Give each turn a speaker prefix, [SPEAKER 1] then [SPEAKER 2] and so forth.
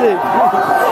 [SPEAKER 1] 这个哈哈